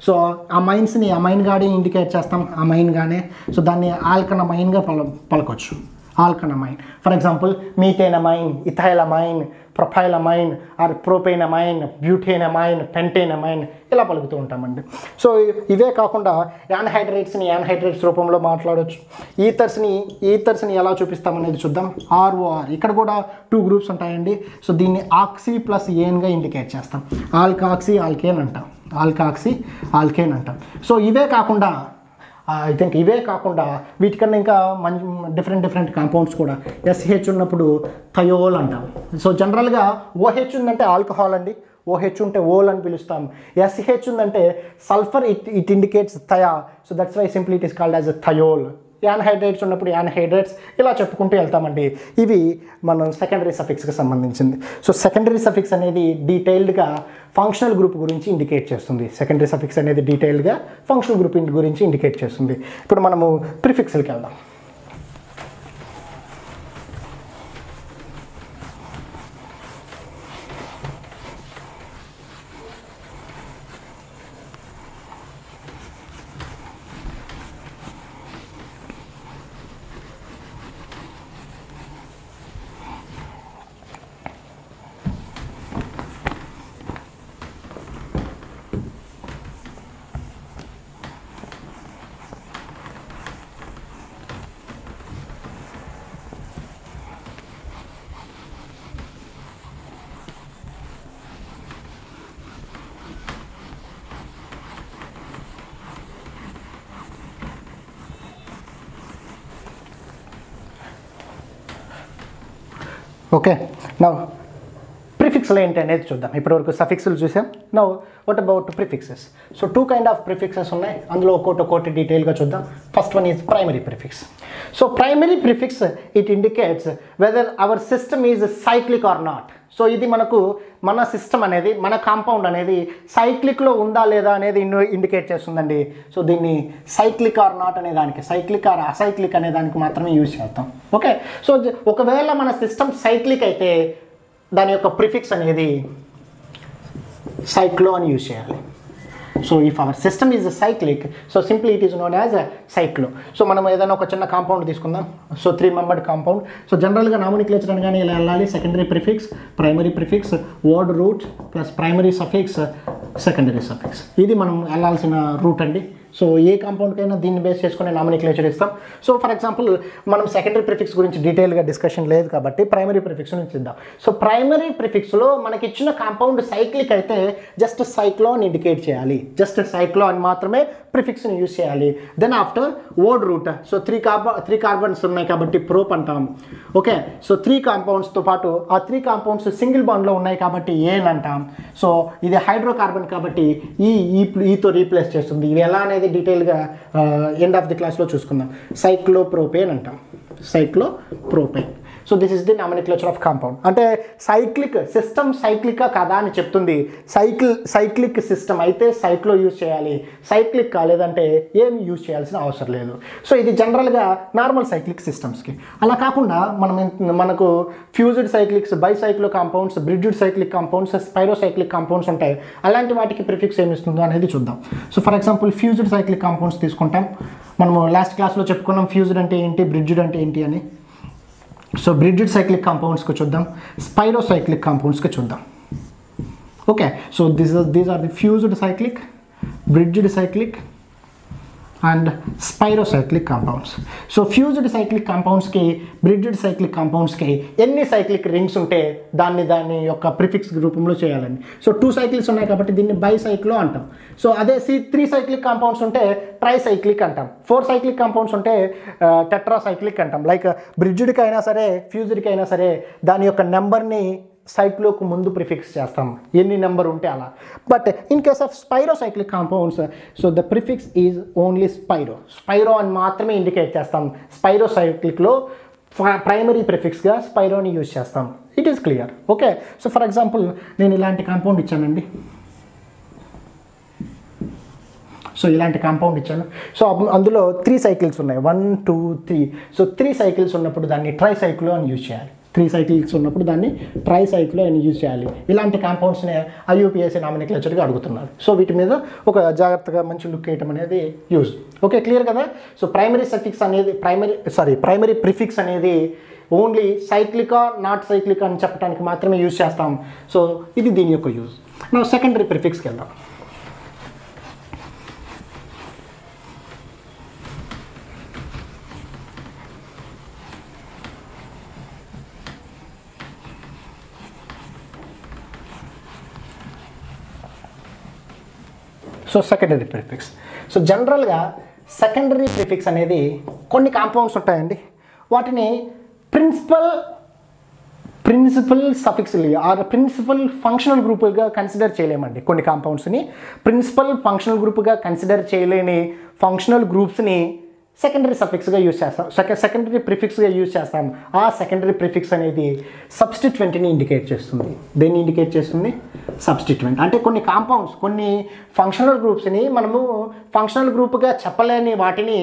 సో ఆ మైన్స్ని అమైన్గానే ఇండికేట్ చేస్తాం అమైన్గానే సో దాన్ని ఆల్కనమైన్గా పల పలకొచ్చు. Alkanamine for example methanamine ethylamine propylamine or propanamine butanamine pentanamine ఇలా పలుకుతూ ఉంటామండి. సో ఇవే కాకుండా యాన్హైడ్రేట్స్ని యాన్హైడ్రేట్స్ రూపంలో మాట్లాడవచ్చు ఈథర్స్ని ఈథర్స్ని ఎలా చూపిస్తామనేది చూద్దాం. ఆర్ఓఆర్. ఇక్కడ కూడా టూ గ్రూప్స్ ఉంటాయండి. సో దీన్ని ఆక్సీ ప్లస్ ఏన్గా ఇండికేట్ చేస్తాం. ఆల్కాక్సీ ఆల్కేన్ అంటాం. ఆల్కాక్సీ ఆల్కేన్ అంటాం. సో ఇవే కాకుండా ఐ థింక్ ఇవే కాకుండా వీటికన్నా ఇంకా మంచి డిఫరెంట్ డిఫరెంట్ కాంపౌండ్స్ కూడా. ఎస్హెచ్ ఉన్నప్పుడు థయోల్ అంటాం. సో జనరల్గా ఓహెచ్ ఉందంటే ఆల్కహాల్ అండి. ఓహెచ్ ఉంటే ఓల్ అని పిలుస్తాం. ఎస్హెచ్ ఉందంటే sulphur it it indicates thia so that's why simply it is called as a thiol. Anhydrides ఉన్నప్పుడు యాన్హైడ్రేట్స్ ఇలా చెప్పుకుంటూ వెళ్తామండి. ఇవి మనం సెకండరీ సఫిక్స్కి సంబంధించింది. సో సెకండరీ సఫిక్స్ అనేది డీటెయిల్డ్గా ఫంక్షనల్ గ్రూప్ గురించి ఇండికేట్ చేస్తుంది. సెకండరీ సఫిక్స్ అనేది డీటెయిల్డ్గా ఫంక్షనల్ గ్రూప్ గురించి ఇండికేట్ చేస్తుంది. ఇప్పుడు మనము ప్రిఫిక్స్లకి వెళ్దాం ఓకే నా ప్రిఫిక్స్లు ఏంటి అనేది చూద్దాం. ఇప్పటివరకు సఫిక్స్లు చూసాం. No what about prefixes so two kind of prefixes ఉన్నాయి. అందులో ఒక్కోటి ఒక్కోటి డీటెయిల్గా చూద్దాం. First one is primary prefix so primary prefix it indicates whether our system is cyclic or not so ఇది మనకు మన సిస్టమ్ అనేది మన కాంపౌండ్ అనేది సైక్లిక్లో ఉందా లేదా అనేది ఇండికేట్ చేస్తుందండి. సో దీన్ని సైక్లిక్ ఆర్ నాట్ అనే దానికి సైక్లిక్ ఆర్ అసైక్లిక్ అనే దానికి మాత్రమే యూజ్ చేస్తాం. ఓకే సో ఒకవేళ మన సిస్టమ్ సైక్లిక్ అయితే దాని యొక్క ప్రిఫిక్స్ అనేది సైక్లో అని యూజ్ చేయాలి. So if our system is cyclic so simply it is known as cyclo so మనం ఏదైనా ఒక చిన్న కాంపౌండ్ తీసుకుందాం. So three membered compound so జనరల్గా నామినిక్లేచర్ అనగానే ఇలా వెళ్ళాలి. Secondary prefix primary prefix word root plus primary suffix secondary suffix ఇది మనం వెళ్ళాల్సిన రూట్ అండి. సో ఏ కాంపౌండ్కైనా దీన్ని బేస్ చేసుకుని నామినిక్లేచర్ ఇస్తాం. సో ఫర్ ఎగ్జాంపుల్ మనం సెకండరీ ప్రిఫిక్స్ గురించి డీటెయిల్గా డిస్కషన్ లేదు కాబట్టి ప్రైమరీ ప్రిఫిక్స్ నుంచి ఇద్దాం సో ప్రైమరీ ప్రిఫిక్స్లో మనకి ఇచ్చిన కాంపౌండ్ సైక్లిక్ అయితే జస్ట్ సైక్లో అని ఇండికేట్ చేయాలి. జస్ట్ సైక్లో అని మాత్రమే ప్రిఫిక్స్ని యూజ్ చేయాలి. Then after word root so three carbon three carbons ఉన్నాయి కాబట్టి ప్రోప్ అంటాం ఓకే సో త్రీ కాంపౌండ్స్తో పాటు ఆ త్రీ కాంపౌండ్స్ సింగిల్ బాండ్లో ఉన్నాయి కాబట్టి ఏన్ అంటాం సో ఇది హైడ్రోకార్బన్ కాబట్టి ఈ ఈ ఈతో రీప్లేస్ చేస్తుంది. ఇది ఎలా అనేది డీటెయిల్గా ఎండ్ ఆఫ్ ది క్లాస్లో చూసుకుందాం. సైక్లోప్రోపేన్ అంటాం. Cyclopropane so this is the nomenclature of compound అంటే సైక్లిక్ సిస్టమ్ సైక్లికా కదా అని చెప్తుంది. సైకిల్ సైక్లిక్ సిస్టమ్ అయితే సైక్లో యూజ్ చేయాలి. సైక్లిక్ కాలేదంటే ఏమి యూజ్ చేయాల్సిన అవసరం లేదు. సో ఇది జనరల్గా నార్మల్ సైక్లిక్ సిస్టమ్స్కి అలా కాకుండా మనం ఎంత- మనకు fused cyclics bicyclo compounds bridged cyclic compounds spirocyclic compounds ఉంటాయి. అలాంటి వాటికి ప్రిఫిక్స్ ఏమి ఇస్తుందో అనేది చూద్దాం. So for example fused cyclic compounds తీసుకుంటాం. మనము లాస్ట్ క్లాస్లో చెప్పుకున్నాం ఫ్యూజ్డ్ అంటే ఏంటి బ్రిడ్జ్డ్ అంటే ఏంటి అని. సో బ్రిడ్జిడ్ సైక్లిక్ కాంపౌండ్స్కి చూద్దాం స్పైరో సైక్లిక్ కాంపౌండ్స్కి చూద్దాం okay so this these are the fused cyclic bridged cyclic and spirocyclic compounds so fused cyclic కాంపౌండ్స్కి bridged cyclic కాంపౌండ్స్కి ఎన్ని సైక్లిక్ రింగ్స్ ఉంటే దాన్ని దాని యొక్క ప్రిఫిక్స్ రూపంలో చేయాలండి. సో టూ సైకిల్స్ ఉన్నాయి కాబట్టి దీన్ని బై సైక్లో అంటాం. సో అదే సి త్రీ సైక్లిక్ కాంపౌండ్స్ ఉంటే ట్రై సైక్లిక్ అంటాం. ఫోర్ సైక్లిక్ కాంపౌండ్స్ ఉంటే టెట్రా సైక్లిక్ అంటాం. లైక్ బ్రిడ్జ్డ్కి అయినా సరే ఫ్యూజ్డ్కి అయినా సరే దాని యొక్క నెంబర్ని సైక్లోకు ముందు ప్రిఫిక్స్ చేస్తాం. ఎన్ని నెంబర్ ఉంటే అలా. But in case of spiro cyclic compounds so the prefix is only spiro spiro అని మాత్రమే ఇండికేట్ చేస్తాం. స్పైరో సైక్లిక్లో ప్రైమరీ ప్రిఫిక్స్గా స్పైరోని యూజ్ చేస్తాం. It is clear okay so for example నేను ఇలాంటి కాంపౌండ్ ఇచ్చానండి. సో ఇలాంటి కాంపౌండ్ ఇచ్చాను. సో అందులో త్రీ సైకిల్స్ ఉన్నాయి. One two three so three cycles ఉన్నప్పుడు దాన్ని ట్రై సైకిల్ అని యూజ్ చేయాలి. త్రీ సైకిల్స్ ఉన్నప్పుడు దాన్ని ట్రై సైకిల్ అని యూజ్ చేయాలి. ఇలాంటి కాంపౌండ్స్ని ఐయూపీఎస్సీ నామినిక్లేచర్గా అడుగుతున్నారు. సో వీటి మీద ఒక జాగ్రత్తగా మంచి లుక్ వేయటం అనేది యూజ్. ఓకే క్లియర్ కదా? సో ప్రైమరీ సఫిక్స్ అనేది ప్రైమరీ సారీ ప్రైమరీ ప్రిఫిక్స్ అనేది ఓన్లీ సైక్లికా నాట్ సైక్లికా అని చెప్పడానికి మాత్రమే యూజ్ చేస్తాం. సో ఇది దీని యొక్క యూజ్. నా సెకండరీ ప్రిఫిక్స్కి వెళ్దాం. సో సెకండరీ ప్రిఫిక్స్ సో జనరల్గా సెకండరీ ప్రిఫిక్స్ అనేది కొన్ని కాంపౌండ్స్ ఉంటాయండి. వాటిని ప్రిన్సిపల్ ప్రిన్సిపల్ సఫిక్స్లు ఆర్ ప్రిన్సిపల్ ఫంక్షనల్ గ్రూపులుగా కన్సిడర్ చేయలేమండి కొన్ని కాంపౌండ్స్ని ప్రిన్సిపల్ ఫంక్షనల్ గ్రూప్గా కన్సిడర్ చేయలేని ఫంక్షనల్ గ్రూప్స్ని సెకండరీ సఫిక్స్గా యూజ్ చేస్తాం. సెకండ్ సెకండరీ ప్రిఫిక్స్గా యూజ్ చేస్తాం. ఆ సెకండరీ ప్రిఫిక్స్ అనేది సబ్స్టిట్యూంట్ని ఇండికేట్ చేస్తుంది. దేన్ని ఇండికేట్ చేస్తుంది? సబ్స్టిట్వెంట్ అంటే కొన్ని కాంపౌండ్స్ కొన్ని ఫంక్షనల్ గ్రూప్స్ని మనము ఫంక్షనల్ గ్రూప్గా చెప్పలేని వాటిని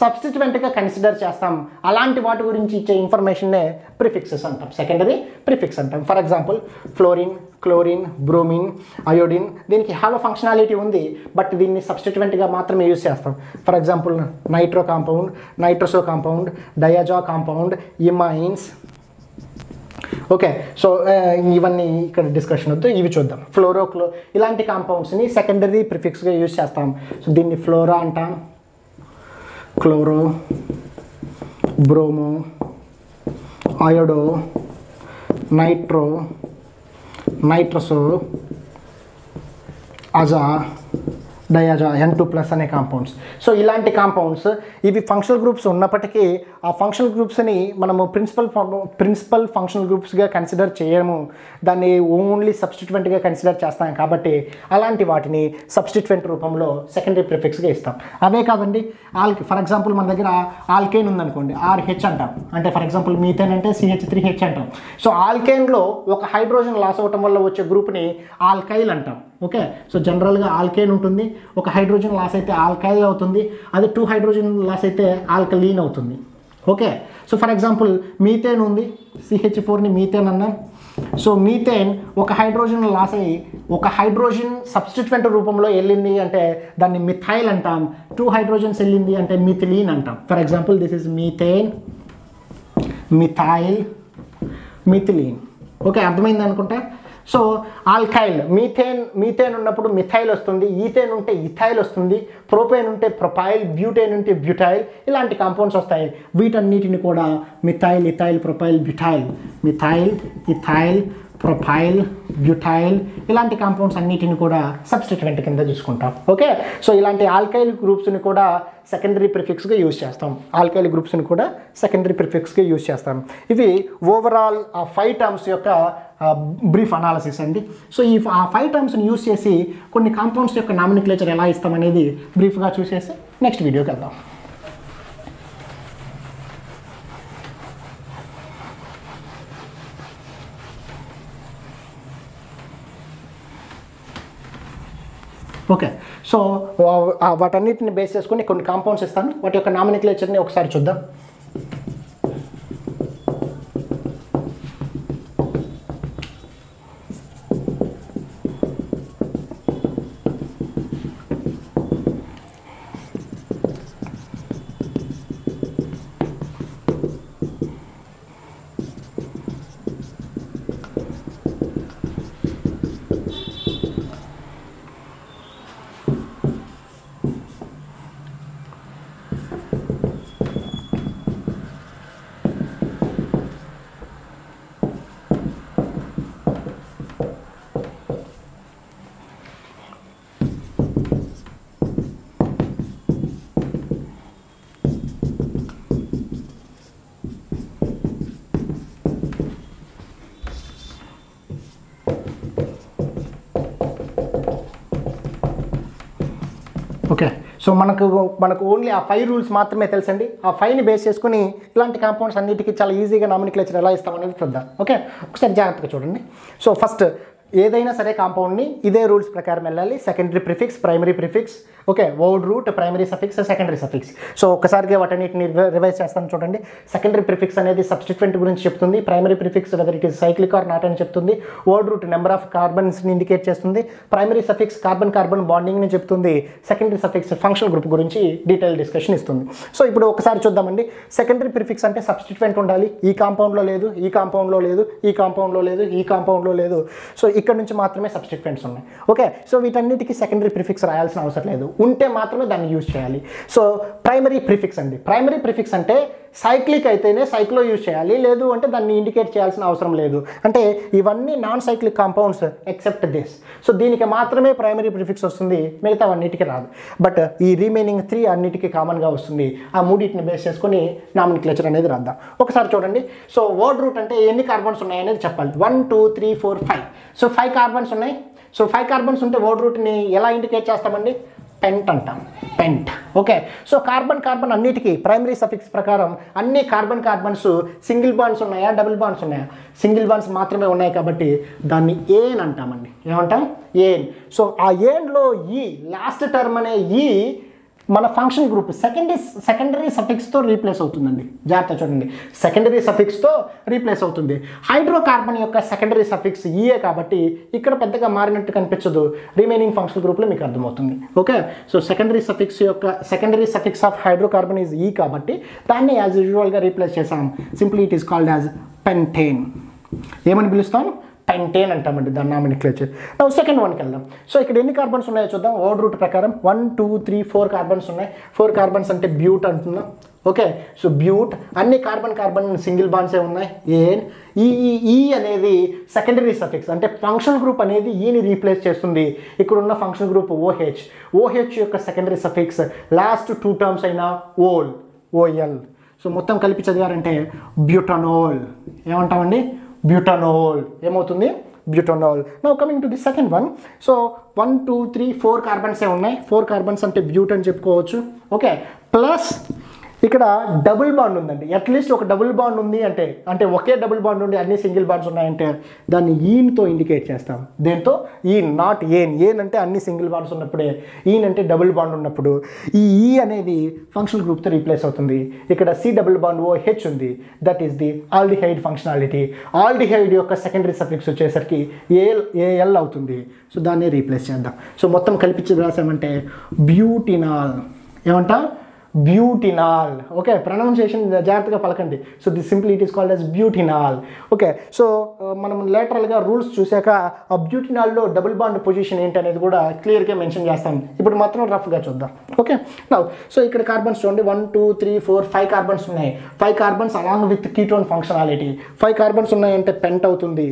సబ్స్టిట్యూంట్గా కన్సిడర్ చేస్తాం. అలాంటి వాటి గురించి ఇచ్చే ఇన్ఫర్మేషన్నే ప్రిఫిక్సెస్ అంటాం. సెకండరీ ప్రిఫిక్స్ అంటాం. For example fluorine chlorine bromine iodine దీనికి హాలో ఫంక్షనాలిటీ ఉంది బట్ దీన్ని సబ్స్టిట్యూంట్గా మాత్రమే యూజ్ చేస్తాం. For example nitro compound nitroso compound diaza compound imines okay so ఇవన్నీ ఇక్కడ డిస్కషన్ వద్దు ఇవి చూద్దాం. ఫ్లోరో క్లో ఇలాంటి కాంపౌండ్స్ని సెకండరీ ప్రిఫిక్స్గా యూజ్ చేస్తాం. సో దీన్ని ఫ్లోరా అంటాం. Chloro bromo iodo nitro nitroso aza diaza N two plus అనే కాంపౌండ్స్ సో ఇలాంటి కాంపౌండ్స్ ఇవి ఫంక్షనల్ గ్రూప్స్ ఉన్నప్పటికీ ఆ ఫంక్షనల్ గ్రూప్స్ని మనము ప్రిన్సిపల్ ప్రిన్సిపల్ ఫంక్షనల్ గ్రూప్స్గా కన్సిడర్ చేయము. దాన్ని ఓన్లీ సబ్స్టిట్యూంట్గా కన్సిడర్ చేస్తాం కాబట్టి అలాంటి వాటిని సబ్స్టిట్యూంట్ రూపంలో సెకండరీ ప్రిఫిక్స్గా ఇస్తాం. అవే కాదండి ఆల్ ఫర్ ఎగ్జాంపుల్ మన దగ్గర ఆల్కేన్ ఉందనుకోండి ఆర్హెచ్ అంటాం. అంటే ఫర్ ఎగ్జాంపుల్ మీథేన్ అంటే సిహెచ్ త్రీ హెచ్ అంటాం. సో ఆల్కేన్లో ఒక హైడ్రోజన్ లాస్ అవ్వటం వల్ల వచ్చే గ్రూప్ని ఆల్కైల్ అంటాం. ఓకే? సో జనరల్గా ఆల్కేన్ ఉంటుంది. ఒక హైడ్రోజన్ లాస్ అయితే ఆల్కైల్ అవుతుంది. అది టూ హైడ్రోజన్ లాస్ అయితే ఆల్కలీన్ అవుతుంది. Okay? So for example methane ఉంది. సిహెచ్ ఫోర్ని మీథేన్ అన్నాం. సో మీథేన్ ఒక హైడ్రోజన్ లాస్ అయ్యి ఒక హైడ్రోజన్ సబ్స్టిట్యూంట్ రూపంలో వెళ్ళింది అంటే దాన్ని మిథైల్ అంటాం. టూ హైడ్రోజన్స్ వెళ్ళింది అంటే మిథిలీన్ అంటాం. For example this is methane methyl methylene okay అర్థమైంది అనుకుంటా? సో ఆల్కైల్ మీథేన్ మీథేన్ ఉన్నప్పుడు మిథైల్ వస్తుంది ఈథేన్ ఉంటే ఇథైల్ వస్తుంది ప్రోపేన్ ఉంటే ప్రొపైల్ బ్యూటేన్ ఉంటే బ్యూటైల్ ఇలాంటి కాంపౌండ్స్ వస్తాయి. వీటన్నిటిని కూడా methyl ethyl propyl butyl methyl ethyl propyl butyl ఇలాంటి కాంపౌండ్స్ అన్నిటిని కూడా సబ్స్టిట్యూయెంట్ కింద చూసుకుంటాం ఓకే? సో ఇలాంటి ఆల్కైల్ గ్రూప్స్ని కూడా సెకండరీ ప్రిఫిక్స్గా యూజ్ చేస్తాం. ఆల్కైల్ గ్రూప్స్ని కూడా సెకండరీ ప్రిఫిక్స్గా యూజ్ చేస్తాం. ఇవి ఓవరాల్ ఆ ఫైవ్ టర్మ్స్ యొక్క బ్రీఫ్ అనాలసిస్ అండి. సో ఈ ఆ ఫైవ్ టర్మ్స్ని యూజ్ చేసి కొన్ని కాంపౌండ్స్ యొక్క నామినిక్లేచర్ ఎలా ఇస్తామనేది బ్రీఫ్గా చూసేసి నెక్స్ట్ వీడియోకి వెళ్దాం ఓకే సో వా- వాటన్నిటిని బేస్ చేసుకుని కొన్ని కాంపౌండ్స్ ఇస్తాను. వాటి యొక్క నామినిక్లేచర్ని ఒకసారి చూద్దాం. ఓకే సో మనకు మనకు ఓన్లీ ఆ ఫైవ్ రూల్స్ మాత్రమే తెలుసండి. ఆ ఫైవ్ని బేస్ చేసుకుని ఇలాంటి కాంపౌండ్స్ అన్నిటికీ చాలా ఈజీగా నామినిక్లేచర్ ఎలా ఇస్తామనేది చూద్దాం. ఓకే ఒకసారి జాగ్రత్తగా చూడండి. సో ఫస్ట్ ఏదైనా సరే కాంపౌండ్ని ఇదే రూల్స్ ప్రకారం వెళ్ళాలి. Secondary prefix primary prefix. Okay word root primary suffix secondary suffix. So ఒకసారిగా వాటన్నిటిని రివైజ్ చేస్తాను చూడండి. సెకండరీ ప్రిఫిక్స్ అనేది సబ్స్టిట్యూయెంట్ గురించి చెప్తుంది. Primary prefix whether it is cyclic or not అని చెప్తుంది. వర్డ్ రూట్ నెంబర్ ఆఫ్ కార్బన్స్ని ఇండికేట్ చేస్తుంది. ప్రైమరీ సఫిక్స్ కార్బన్ కార్బన్ బాండింగ్ని చెప్తుంది. సెకండరీ సఫిక్స్ ఫంక్షన్ గ్రూప్ గురించి డీటెయిల్ డిస్కషన్ ఇస్తుంది. సో ఇప్పుడు ఒకసారి చూద్దామండి. సెకండరీ ప్రిఫిక్స్ అంటే సబ్స్టిట్యూయెంట్ ఉండాలి. ఈ కాంపౌండ్లో లేదు ఈ కాంపౌండ్లో లేదు ఈ కాంపౌండ్లో లేదు ఈ కాంపౌండ్లో లేదు. సో ఇక్కడ నుంచి మాత్రమే సబ్స్టిట్యూయెంట్స్ ఉన్నాయి. ఓకే సో వీటన్నిటికీ సెకండరీ ప్రిఫిక్స్ రాయాల్సిన అవసరం లేదు. ఉంటే మాత్రమే దాన్ని యూజ్ చేయాలి. సో ప్రైమరీ ప్రిఫిక్స్ అండి. ప్రైమరీ ప్రిఫిక్స్ అంటే సైక్లిక్ అయితేనే సైక్లో యూజ్ చేయాలి. లేదు అంటే దాన్ని ఇండికేట్ చేయాల్సిన అవసరం లేదు. అంటే ఇవన్నీ non cyclic compounds except this so దీనికి మాత్రమే ప్రైమరీ ప్రిఫిక్స్ వస్తుంది. మిగతా అన్నిటికీ రాదు. బట్ ఈ రిమైనింగ్ త్రీ అన్నిటికీ కామన్గా వస్తుంది. ఆ మూడింటిని బేస్ చేసుకొని నామినిక్లేచర్ అనేది రాద్దాం. ఒకసారి చూడండి. సో వర్డ్ రూట్ అంటే ఎన్ని కార్బన్స్ ఉన్నాయి అనేది చెప్పాలి. One two three four five so five carbons ఉన్నాయి. సో ఫైవ్ కార్బన్స్ ఉంటే వర్డ్ రూట్ని ఎలా ఇండికేట్ చేస్తామండి? పెంట్ అంటాం. Pent okay so carbon carbon అన్నిటికీ ప్రైమరీ సఫిక్స్ ప్రకారం అన్ని కార్బన్ కార్బన్స్ సింగిల్ బాండ్స్ ఉన్నాయా? డబుల్ బాండ్స్ ఉన్నాయా? సింగిల్ బాండ్స్ మాత్రమే ఉన్నాయి కాబట్టి దాన్ని ఏన్ అంటామండి. ఏమంటాం? ఏన్. సో ఆ ఏన్లో ఈ లాస్ట్ టర్మ్ అనే ఈ మన ఫంక్షన్ గ్రూప్ సెకండరీ సెకండరీ సఫిక్స్తో రీప్లేస్ అవుతుందండి. జాగ్రత్త చూడండి. సెకండరీ సఫిక్స్తో రీప్లేస్ అవుతుంది. హైడ్రోకార్బన్ యొక్క సెకండరీ సఫిక్స్ ఈఏ కాబట్టి ఇక్కడ పెద్దగా మారినట్టు కనిపించదు. రిమైనింగ్ ఫంక్షన్ గ్రూప్లో మీకు అర్థమవుతుంది. ఓకే సో సెకండరీ సఫిక్స్ యొక్క secondary suffix of hydrocarbon is e కాబట్టి దాన్ని యాజ్ యూజువల్గా రీప్లేస్ చేసాం simply it is called as pentane ఏమని పిలుస్తాం? పెంటేన్ అంటామండి దాని నామినిక్లేచర్ నా సెకండ్ వన్కి వెళ్దాం. సో ఇక్కడ ఎన్ని కార్బన్స్ ఉన్నాయో చూద్దాం. ఓడ్ రూట్ ప్రకారం one two three four carbons ఉన్నాయి. ఫోర్ కార్బన్స్ అంటే బ్యూట్ అంటున్నాం. ఓకే సో బ్యూట్ అన్ని కార్బన్ కార్బన్ సింగిల్ బాండ్సే ఉన్నాయి? ఏన్ ఈ ఈ అనేది సెకండరీ సఫిక్స్ అంటే ఫంక్షన్ గ్రూప్ అనేది e ఈని రీప్లేస్ చేస్తుంది. ఇక్కడ ఉన్న ఫంక్షన్ గ్రూప్ ఓహెచ్ ఓహెచ్ యొక్క secondary suffix last two terms అయిన ఓల్ ఓఎల్ సో మొత్తం కలిపి చదివారంటే బ్యూటనోల్ ఏమంటామండి? బ్యూటనోల్ ఏమవుతుంది? Butanol now coming to the second one so one two three four కార్బన్సే ఉన్నాయి? ఫోర్ కార్బన్స్ అంటే బ్యూట్ అని చెప్పుకోవచ్చు. ఓకే ప్లస్ ఇక్కడ డబుల్ బాండ్ ఉందండి. అట్లీస్ట్ ఒక డబుల్ బాండ్ ఉంది అంటే అంటే ఒకే డబుల్ బాండ్ ఉండి అన్ని సింగిల్ బాండ్స్ ఉన్నాయంటే దాన్ని ఈన్తో ఇండికేట్ చేస్తాం. దేంతో? ఈ నాట్ ఏన్. ఏన్ అంటే అన్ని సింగిల్ బాండ్స్ ఉన్నప్పుడే. ఈన్ అంటే డబుల్ బాండ్ ఉన్నప్పుడు. ఈ ఈ అనేది ఫంక్షనల్ గ్రూప్తో రీప్లేస్ అవుతుంది. ఇక్కడ C double bond O H ఉంది. That is the aldehyde functionality aldehyde యొక్క సెకండరీ సఫిక్స్ వచ్చేసరికి ఏఎల్ ఏఎల్ అవుతుంది. సో దాన్ని రీప్లేస్ చేద్దాం. సో మొత్తం కల్పించి రాసామంటే బ్యూటినాల్. ఏమంటా? బ్యూటినాల్. ఓకే ప్రొనౌన్సియేషన్ జాగ్రత్తగా పలకండి. So the simply it is called as butanol. Okay so మనం లేటరల్గా రూల్స్ చూశాక ఆ బ్యూటినాల్లో డబుల్ బాండ్ పొజిషన్ ఏంటి అనేది కూడా క్లియర్గా మెన్షన్ చేస్తాం ఇప్పుడు మాత్రం రఫ్గా చూద్దాం. ఓకే నౌ సో ఇక్కడ కార్బన్స్ చూడండి. One two three four five carbons ఉన్నాయి. Five carbons along with ketone functionality. Five carbons ఉన్నాయంటే పెంట్ అవుతుంది.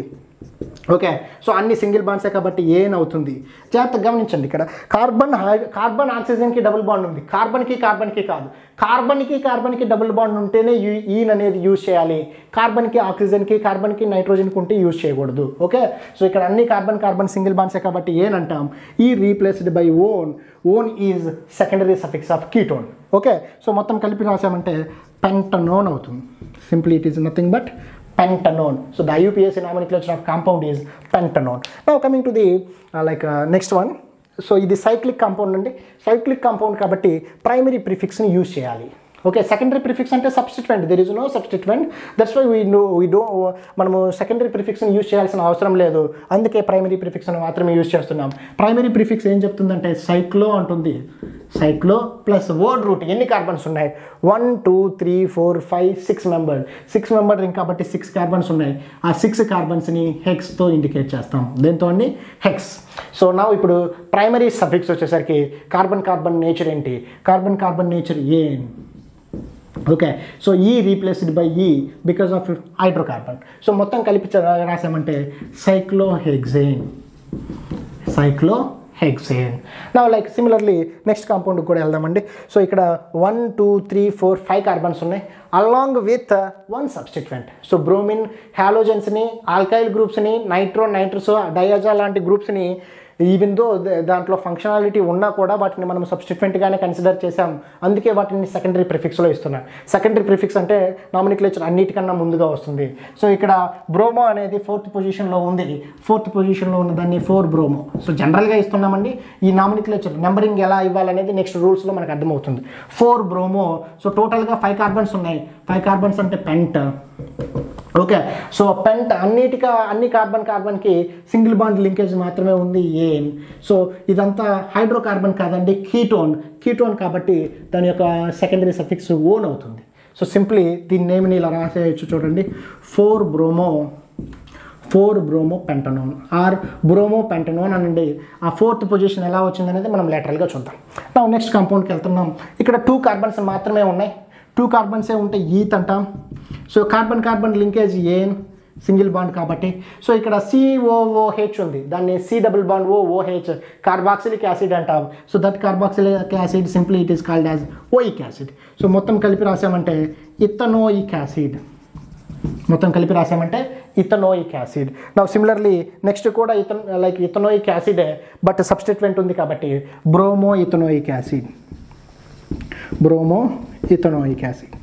ఓకే సో అన్ని సింగిల్ బాండ్సే కాబట్టి ఏన్ అవుతుంది? జాగ్రత్తగా గమనించండి ఇక్కడ. కార్బన్ హై- కార్బన్ ఆక్సిజన్కి డబుల్ బాండ్ ఉంది. కార్బన్కి కార్బన్కి కాదు. కార్బన్కి కార్బన్కి డబుల్ బాండ్ ఉంటేనే యూ ఈన్ అనేది యూజ్ చేయాలి. కార్బన్కి ఆక్సిజన్కి కార్బన్కి నైట్రోజన్కి ఉంటే యూజ్ చేయకూడదు. ఓకే? సో ఇక్కడ అన్ని కార్బన్ కార్బన్ సింగిల్ బాండ్సే కాబట్టి ఏన్ అంటాం? E replaced by one one is secondary suffix of ketone okay? So మొత్తం కలిపి రాసామంటే పెంటనోన్ అవుతుంది. Simply it is nothing but pentanone. So the IUPAC nomenclature of compound is pentanone. Now coming to the uh, like uh, next one. So ఇది cyclic compound అండి cyclic compound కాబట్టి primary ప్రిఫిక్స్ని use చేయాలి okay secondary prefix అంటే substituent there is no substituent that's why we know we do మనము secondary ప్రిఫిక్స్ని use చేయాల్సిన అవసరం లేదు. అందుకే ప్రైమరీ ప్రిఫిక్స్ని మాత్రమే యూజ్ చేస్తున్నాం. ప్రైమరీ ప్రిఫిక్స్ ఏం చెప్తుందంటే సైక్లో అంటుంది. సైక్లో ప్లస్ వర్డ్ రూట్ ఎన్ని కార్బన్స్ ఉన్నాయి? One two three four five six member six member ring కాబట్టి సిక్స్ కార్బన్స్ ఉన్నాయి. ఆ సిక్స్ కార్బన్స్ని హెక్స్తో ఇండికేట్ చేస్తాం. దీంతో అండి? హెక్స్ సో నా ఇప్పుడు ప్రైమరీ సఫిక్స్ వచ్చేసరికి కార్బన్ కార్బన్ నేచర్ ఏంటి? కార్బన్ కార్బన్ నేచర్ ఏంటి okay? So e replaced by e because of hydrocarbon so మొత్తం కలిపి రాసామంటే సైక్లోహెగ్జేన్ సైక్లో హెక్సేన్ నా లైక్ సిమిలర్లీ నెక్స్ట్ కాంపౌండ్ కూడా వెళ్దామండి. సో ఇక్కడ one two three four five carbons ఉన్నాయి. Along with one substituent so bromine హ్యాలోజెన్స్ని alkyl గ్రూప్స్ని నైట్రో నైట్రస్ డయాజా లాంటి గ్రూప్స్ని ఈవెన్ దో దాంట్లో ఫంక్షనాలిటీ ఉన్నా కూడా వాటిని మనం సబ్స్టిట్యూంట్గానే కన్సిడర్ చేసాం అందుకే వాటిని సెకండరీ ప్రిఫిక్స్లో ఇస్తున్నాం. సెకండరీ ప్రిఫిక్స్ అంటే నామినిక్లేచర్ అన్నిటికన్నా ముందుగా వస్తుంది. సో ఇక్కడ బ్రోమో అనేది ఫోర్త్ పొజిషన్లో ఉంది. ఫోర్త్ పొజిషన్లో ఉన్న దాన్ని ఫోర్ బ్రోమో సో జనరల్గా ఇస్తున్నామండి. ఈ నామినిక్లేచర్ నెంబరింగ్ ఎలా ఇవ్వాలనేది నెక్స్ట్ రూల్స్లో మనకు అర్థమవుతుంది. ఫోర్ బ్రోమో సో టోటల్గా ఫైవ్ కార్బన్స్ ఉన్నాయి. ఫైవ్ కార్బన్స్ అంటే పెంట్ ఓకే. సో పెంట్ అన్నిటికీ అన్ని కార్బన్ కార్బన్కి సింగిల్ బాండ్ లింకేజ్ మాత్రమే ఉంది ఏం? సో ఇదంతా హైడ్రోకార్బన్ కాదండి కీటోన్. కీటోన్ కాబట్టి దాని యొక్క సెకండరీ సఫిక్స్ ఓన్ అవుతుంది. సో సింప్లీ దీని నేమ్ని ఇలా రాసేయచ్చు చూడండి. Four bromo four bromo pentanone. Or bromo pentanone అనండి. ఆ ఫోర్త్ పొజిషన్ ఎలా వచ్చిందనేది మనం లెటరల్గా చూద్దాం. నా నెక్స్ట్ కాంపౌండ్కి వెళ్తున్నాం. ఇక్కడ టూ కార్బన్స్ మాత్రమే ఉన్నాయి. టూ కార్బన్సే ఉంటే e ఈత్ అంటాం. So carbon carbon linkage ane? Single bond కాబట్టి. సో ఇక్కడ సిఓఓహెచ్ ఉంది. దాన్ని C double bond OOH carboxylic acid అంటాం. So that carboxylic acid simply it is called as oic acid so మొత్తం కలిపి రాసామంటే ఇథనోయిక్ యాసిడ్. మొత్తం కలిపి రాసామంటే ఇథనోయిక్ యాసిడ్. నా సిమిలర్లీ నెక్స్ట్ కూడా ఇథన్ లైక్ ఇథనోయిక్ యాసిడే బట్ సబ్స్టిట్వెంట్ ఉంది కాబట్టి bromo ethanoic acid. Bromo ethanoic acid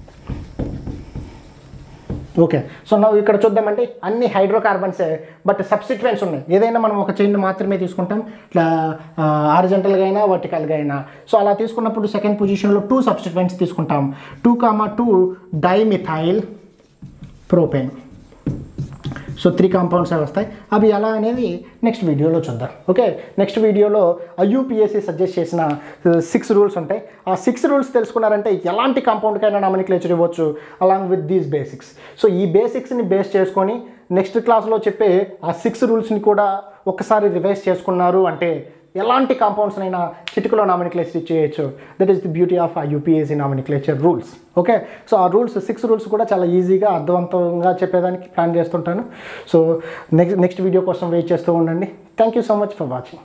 okay so ನಾವು ఇక్కడ చూద్దామంటే అన్ని హైడ్రోకార్బన్సే బట్ సబ్స్టిట్వెంట్స్ ఉన్నాయి. ఏదైనా మనం ఒక చైన్ మాత్రమే తీసుకుంటాం. ఇట్లా ఆరిజెంటల్గా అయినా వర్టికల్గా అయినా. సో అలా తీసుకున్నప్పుడు సెకండ్ పొజిషన్లో టూ సబ్స్టిట్వెంట్స్ తీసుకుంటాం. Two comma two dimethyl propane so three compounds వస్తాయి. అవి ఎలా అనేది నెక్స్ట్ వీడియోలో చూద్దాం. ఓకే నెక్స్ట్ వీడియోలో ఐయూపీఎస్సీ సజెస్ట్ చేసిన uh, సిక్స్ రూల్స్ ఉంటాయి. ఆ సిక్స్ రూల్స్ తెలుసుకున్నారంటే ఎలాంటి కాంపౌండ్కైనా నామినిక్లేచర్ ఇవ్వచ్చు along with these basics so ఈ బేసిక్స్ని బేస్ చేసుకొని నెక్స్ట్ క్లాస్లో చెప్పే ఆ సిక్స్ రూల్స్ని కూడా ఒక్కసారి రివైజ్ చేసుకున్నారు అంటే ఎలాంటి కాంపౌండ్స్నైనా చిటికలో నామినిక్లేచర్ చేయొచ్చు that is the beauty of ఆ IUPAC nomenclature rules okay so ఆ రూల్స్ సిక్స్ రూల్స్ కూడా చాలా ఈజీగా అర్థవంతంగా చెప్పేదానికి ప్లాన్ చేస్తుంటాను. సో నెక్స్ట్ నెక్స్ట్ వీడియో కోసం వెయిట్ చేస్తూ ఉండండి. Thank you so much for watching